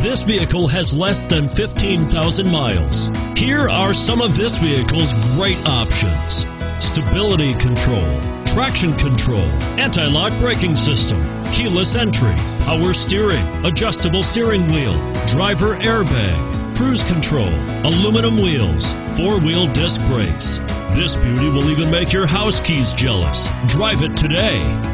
This vehicle has less than 15,000 miles. Here are some of this vehicle's great options. Stability control, traction control, anti-lock braking system, keyless entry, power steering, adjustable steering wheel, driver airbag, cruise control, aluminum wheels, four-wheel disc brakes. This beauty will even make your house keys jealous. Drive it today.